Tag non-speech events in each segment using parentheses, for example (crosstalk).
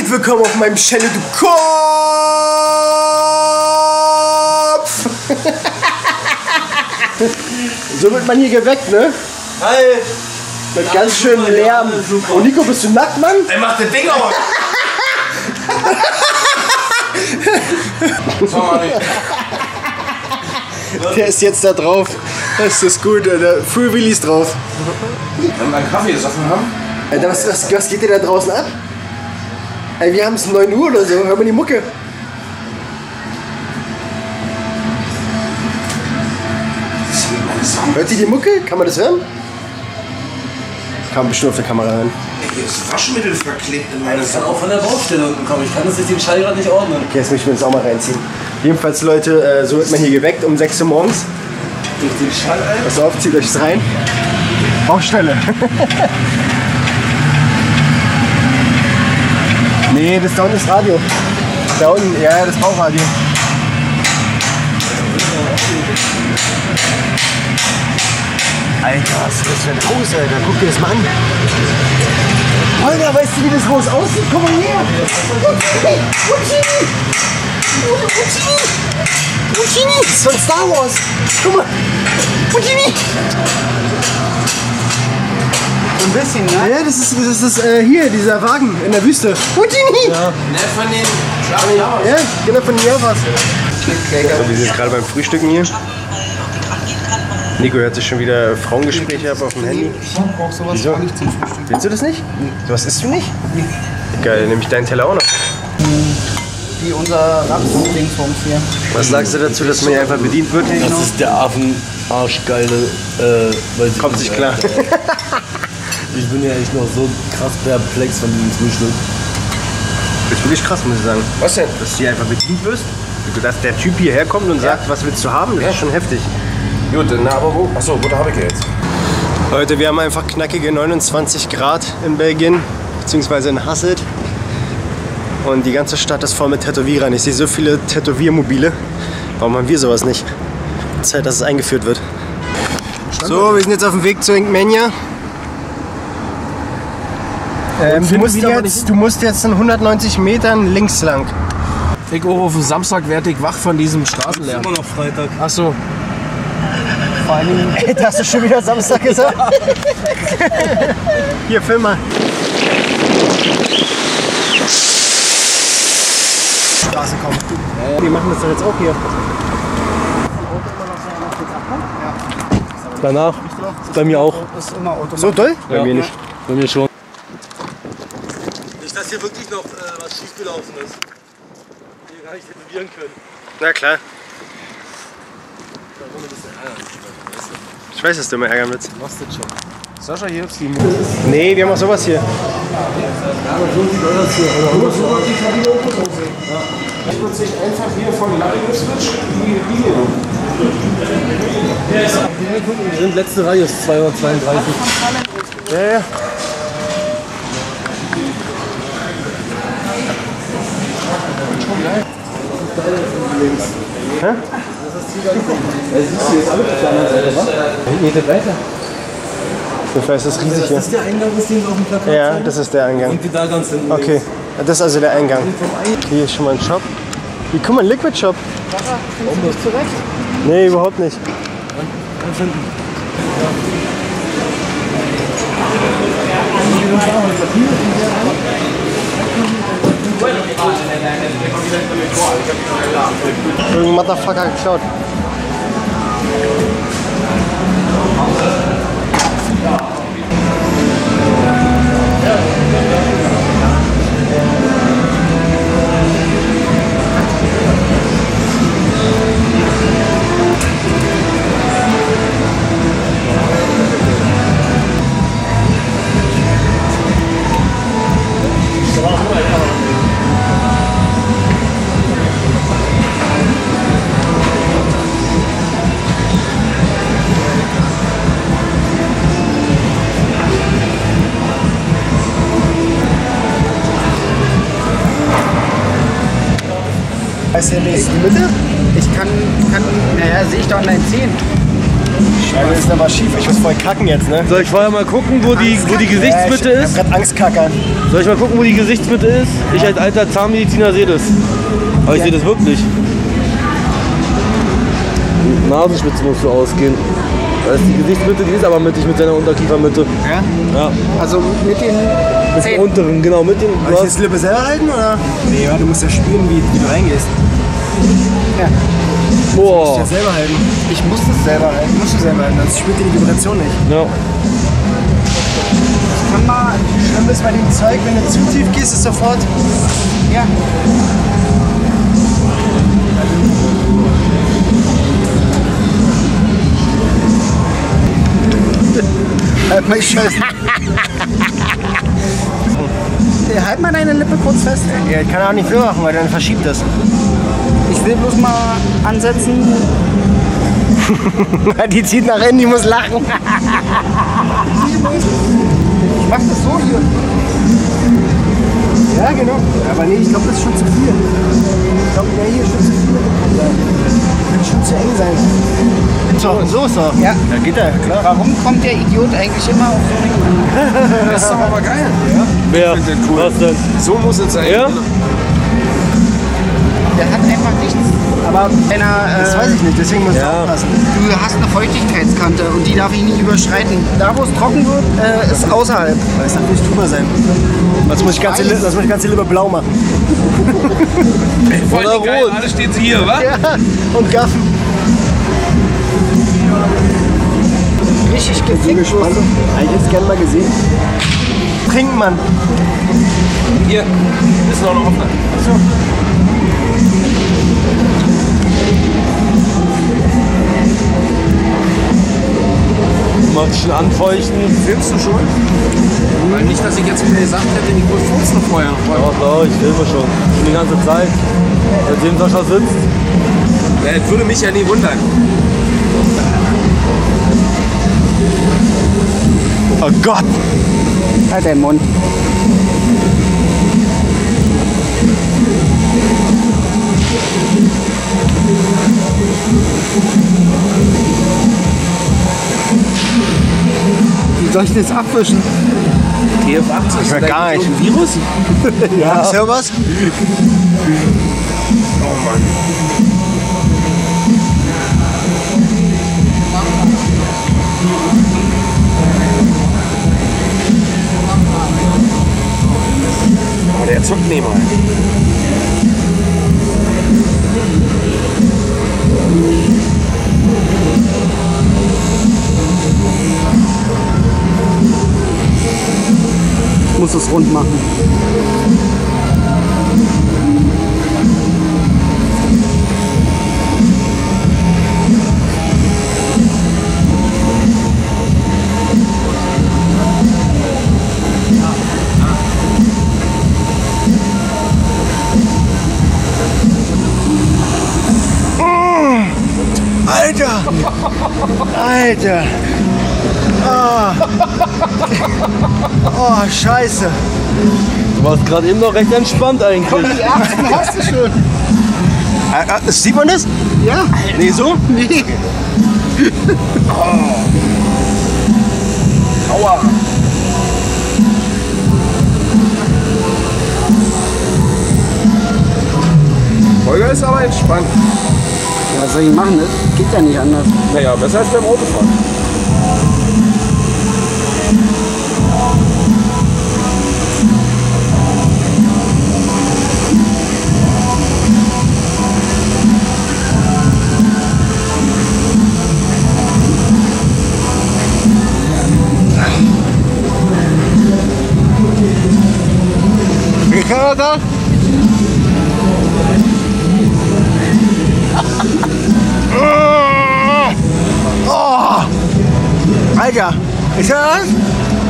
geht, willkommen auf meinem Channel, du Kopf! (laughs) so wird man hier geweckt, ne? Hi! Mit ganz schön Lärm. Oh, Nico, bist du nackt, Mann? Er macht das Ding aus! (laughs) Der ist jetzt da drauf. Das ist gut, der Free Willy ist drauf. Wenn wir einen Kaffee jetzt offen haben? Alter, was, was, was geht dir da draußen ab? Ey, wir haben es 9 Uhr oder so, hör mal die Mucke. Hört ihr die Mucke? Kann man das hören? Kann man bestimmt auf der Kamera hören. Hier ist Waschmittel verklebt in meiner Das kann auch von der Baustelle unten kommen. Ich kann das jetzt den Schall gerade nicht ordnen. Okay, jetzt möchte ich mir das auch mal reinziehen. Jedenfalls, Leute, äh, so wird man hier geweckt um 6 Uhr morgens. Durch den Schall ein. Pass auf, zieht euch das rein. Baustelle. (laughs) nee, das da unten ist Radio. Da unten, ja, das Bauchradio. Alter, was ist das für ein Haus, Alter? Guck dir das mal an. Alter, weißt du, wie das Haus aussieht? Guck mal her. Uchini! Uchini! Uchini! Uchini! Das ist von Star Wars. Guck mal. Uchini! So ein bisschen, ne? Ja, das ist, das ist äh, hier, dieser Wagen in der Wüste. Uchini! Ja. Ne, von den Schlafen ja, genau von den Javas. So, wir sind gerade beim Frühstücken hier. Nico hört sich schon wieder Frauengespräche ab auf dem Handy. Ich brauch sowas Wieso? gar nicht zum Frühstück. Willst du das nicht? Was isst du nicht? Geil, nehme ich deinen Teller auch noch. Wie unser Raps-Dingsbums hier. Was sagst du dazu, dass man hier einfach bedient wird? Das ist der Affenarschgeile, äh, weiß ich Kommt nicht, sich klar. Ich bin ja echt noch so krass perplex von diesem Frühstück. Das ist wirklich krass, muss ich sagen. Was denn? Dass du hier einfach bedient wirst. Dass der Typ hierher kommt und sagt, was willst du haben, das ist schon heftig. Gut, na aber wo? Achso, wo habe ich jetzt? Leute, wir haben einfach knackige 29 Grad in Belgien, beziehungsweise in Hasselt. Und die ganze Stadt ist voll mit Tätowierern. Ich sehe so viele Tätowiermobile. Warum haben wir sowas nicht? Zeit, dass es eingeführt wird. So, wir sind jetzt auf dem Weg zu Inkmania. Ähm, du, musst jetzt, du musst jetzt in 190 Metern links lang. Ich auch auf den Samstag werde ich wach von diesem Straßenlärm. Immer noch Freitag. Achso, Vor allen Dingen, (laughs) Alter, hast du schon wieder Samstag gesagt? Hier, film mal. Straße kommen. Wir machen das doch jetzt auch hier. Danach, bei mir auch. ist. So doll? Bei mir nicht. Bei mir schon. Dass hier wirklich noch äh, was schiefgelaufen ist. Hier gar nicht tätowieren können. Na klar. Ich weiß, dass du immer ärgern willst. Machst du schon. Sascha, hier ist die Nee, wir haben auch sowas hier. Ich würde sich einfach hier von Larry-Switch die Linie Wir sind letzte Reihe, ist 2.32 Uhr. Ja, ja. Hä? Geht das weiter? Ich weiß, das ist riesig hier. Das ist der Eingang, ist den auf dem Plakat Ja, das ist der Eingang. Irgendwie da ganz hinten. Okay, das ist also der Eingang. Hier ist schon mal ein Shop. Hier, guck mal, ein Liquid Shop. Nee, überhaupt nicht. Ganz hinten. Irgendein Motherfucker geklaut. Weißt du, die Mitte? Ich kann, kann naja, sehe ich doch online 10. Ja, das ist aber schief. Ich muss voll kacken jetzt, ne? Soll ich vorher mal gucken, wo die, wo die Gesichtsmitte ja, ich, ist? Ich hab grad Angstkacker. Soll ich mal gucken, wo die Gesichtsmitte ist? Ich als alter Zahnmediziner sehe das. Aber ich sehe das wirklich. Nasenspitze musst du ausgehen. Da ist die Gesichtsmitte, die ist aber mittig mit seiner Unterkiefermitte. Ja? Ja, Also mit den mit den Zähnen. unteren, genau, mit den. Du Soll ich die Lippe selber halten, oder? Nee, ja, du musst ja spüren, wie, wie du reingehst. Du musst boah. ja selber halten. Ich muss das selber halten. Musst du selber halten, sonst spürt ihr die Vibration nicht. Ja. Kann mal. Schlimm ist bei dem Zeug, wenn du zu tief gehst, ist sofort. Ja. Halt mal Scheiße. (laughs) halt mal deine Lippe kurz fest. Ja, ich kann auch nicht viel machen, weil dann verschiebt das. Ich will bloß mal ansetzen. (laughs) die zieht nach innen, die muss lachen. Ich mach das so hier. Ja, genau. Aber nee, ich glaube, das ist schon zu viel. Ich glaube, ja, hier ist schon zu viel. Wird schon zu eng sein. So, so ist er. Ja. Da geht er, klar. Warum kommt der Idiot eigentlich immer auf so eine (laughs) Das ist doch aber geil. Wer? find den cool. Was denn? So muss es sein. Ja? Der hat einfach nichts. Aber Wenn er, das äh, weiß ich nicht, deswegen muss ich Ja. aufpassen. Du hast eine Feuchtigkeitskante und die darf ich nicht überschreiten. Da, wo es trocken wird, äh, ist außerhalb. Weil es nicht drüber sein. Sonst muss ich Li- sonst muss ich ganze Lippe blau machen. Voll Oder rot. Alles steht hier, wa? Ja, und gaffen. Richtig Bin gefickt. gespannt. Hätte ich jetzt gerne mal gesehen. Trinken, Mann. Hier. Ist noch eine offene. Schon anfeuchten. Filmst du schon? Weil nicht, dass ich jetzt wieder gesagt hätte, ich muss furzen vorher. Ja, doch, ich filme schon. Schon die ganze Zeit. Seitdem Sascha sitzt. Ja, das würde mich ja nie wundern. Oh Gott. Halt deinen Mund. Wie soll ich das abwischen? TF80 Ich hör gar nicht. Ein Virus? (laughs) Ja. Hast du was? Oh Mann. Oh, der zuckt nicht es rund machen. Alter! Alter! Scheiße. Du warst gerade eben noch recht entspannt eigentlich. Die ersten hast du schon. Äh, sieht man das? Ja? Nee, so? Nee. Aua. Holger ist aber entspannt. Ja, was soll ich machen? Das geht ja nicht anders. Naja, besser als beim Autofahren. Er da? (laughs) Oh. Alter, ist er das?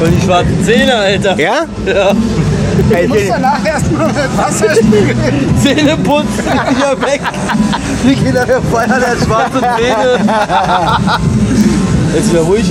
Und die schwarzen Zähne, Alter. Ja? Ja. Ich muss danach erstmal mit Wasser spülen. (laughs) Zähne putzen, (laughs) wieder weg. Wie geht er der Feuer der schwarzen Zähne? Jetzt wieder ruhig.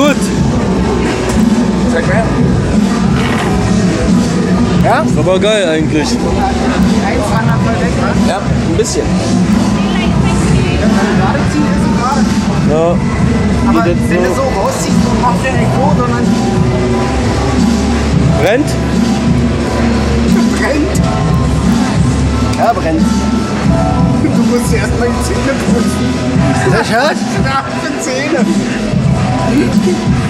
gut. Zeig mal her. Ist aber geil eigentlich. Eins wandert voll weg, ne? Ja, ein bisschen. Ja. Aber wenn so- du so rausziehst, dann macht der nicht so, sondern Brennt? brennt. Ja, brennt. Du musst dir erstmal die Zähne putzen. Das hört? (laughs) Ja, die Zähne.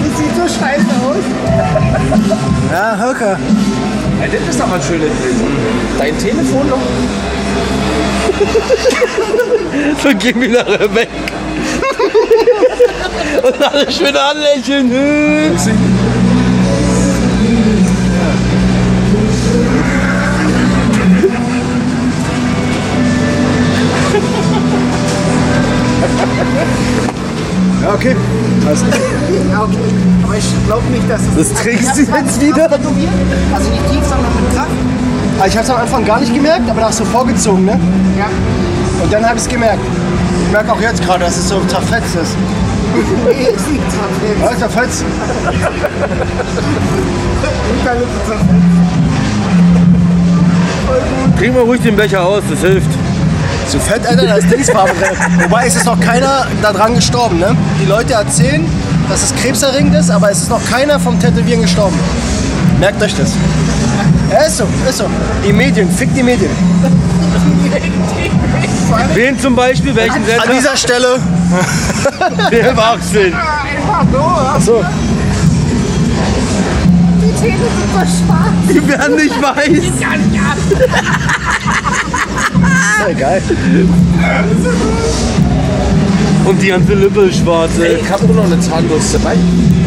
Das sieht so scheiße aus. Ja, Höcker. Ja, das ist aber ein schönes Bild. Dein Telefon noch? (laughs) So geh mir nachher weg. (laughs) Und alle schön anlächeln. Ja, okay. Alles klar. Ja, okay. Aber ich glaube nicht, dass es. Das trägst du jetzt wieder? Also nicht tief, sondern mit Kraft. Also ich habe es am Anfang gar nicht gemerkt, aber danach so vorgezogen, ne? Ja. Und dann habe ich es gemerkt. Ich merke auch jetzt gerade, dass es so zerfetzt ist. Nicht zerfetzt. Trink mal ruhig den Becher aus, das hilft. So fett, Alter, da ist Dingsfarbe drin. Wobei es ist noch keiner daran gestorben, ne? Die Leute erzählen, dass es krebserregend ist, aber es ist noch keiner vom Tätowieren gestorben. Merkt euch das. Ja, ist so, ist so. Die Medien, fick die Medien. (laughs) Wen zum Beispiel? Welchen An Sender? dieser Stelle, Den Erwachsenen. Einfach so. Die Zähne sind so schwarz. Die werden nicht weiß. ist ja egal. Und die ganze Lippe ist schwarz, ey. Ich hab nur noch eine Zahnbürste dabei.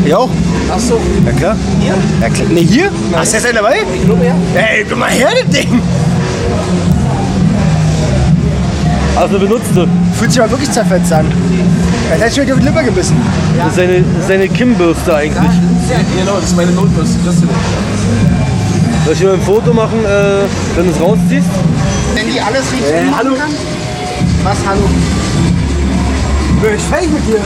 Ja auch? Ach so. Ja klar. Hier? Ja klar. Ne, hier? Hast du jetzt einen dabei? Ich glaube ja. Ey, komm mal her, das Ding. Also benutzt du. Fühlt sich mal wirklich zerfetzt an. Jetzt hätte ich mir die Lippe gebissen. Das ist seine, das Kimbürste eigentlich. Ja, genau, das ist meine Notbürste. Das ist Soll ich dir ein Foto machen, äh, wenn du es rausziehst? Wenn die alles richtig Äh, machen hallo? kann. Was, hallo? Ich fertig mit dir.